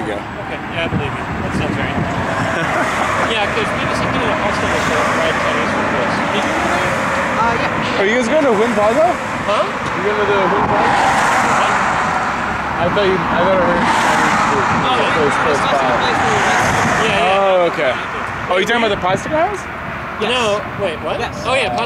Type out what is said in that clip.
you go. Okay, yeah, I believe you. That sounds right. yeah, because we just did a hostel show right ten years from this. Did you? Uh, yeah. Are you guys going to Wynn Plaza? Huh? You going to the Wynn Plaza? What? I thought you. I thought I heard. Oh, yeah. Close, close by. Yeah, yeah. Oh, okay. Oh, you talking about the pasta house? Yes. You know, wait, what? Yes. Oh, yeah.